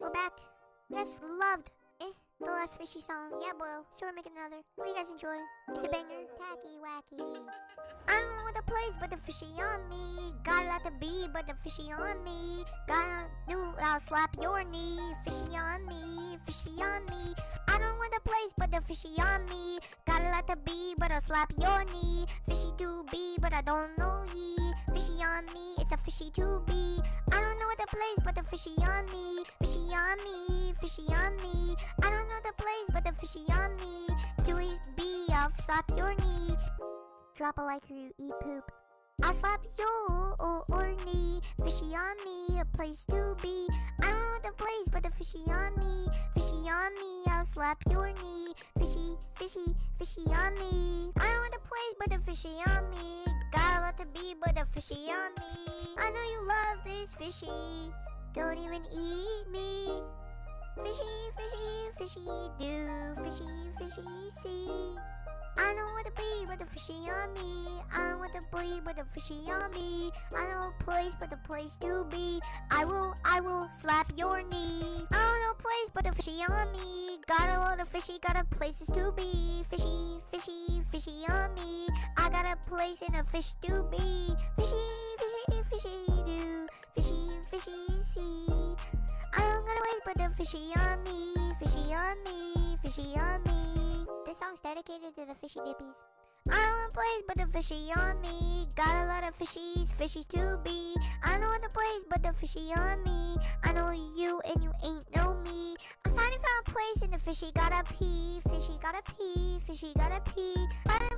We're back. You guys loved eh, the last fishy song. Yeah, bro. So we're making another. Hope you guys enjoy. It's a banger. Tacky wacky. I don't know what the plays, but the fishy on me. Got a lot to be, but the fishy on me. Got a new, I'll slap your knee. Fishy on me, fishy on me. I don't what the place, but the fishy on me. Got a lot to be, but I'll slap your knee. Fishy to be, but I don't know ye. Fishy on me, it's a fishy to be. The plays, but the fishy on me. Fishy on me, fishy on me. I don't know the place but the fishy on me. Do To be, I'll slap your knee. Drop a like or you eat poop. I'll slap your or knee. Fishy on me, a place to be. I don't know the place, but the fishy on me. Fishy on me, I'll slap your knee. Fishy, fishy, fishy on me. I don't know the place, but the fishy on me. A fishy on me. I know you love this fishy. Don't even eat me. Fishy, fishy, fishy do. Fishy, fishy see. I don't want to be, but a fishy on me. I don't want to be, but a fishy on me. I don't know a place, but the place to be. I will, I will slap your knee. I don't know place, but the fishy on me. Got a lot of fishy, got a places to be. Fishy, got a place and a fish to be. Fishy, fishy, fishy do. Fishy, fishy see. I don't got a place, but the fishy on me. Fishy on me, fishy on me. This song's dedicated to the fishy dippies. I don't want place, but the fishy on me. Got a lot of fishies, fishies to be. I know what the place, but the fishy on me. I know you and you ain't know me. I finally found a place and the fishy gotta pee. Fishy gotta pee, fishy gotta pee. A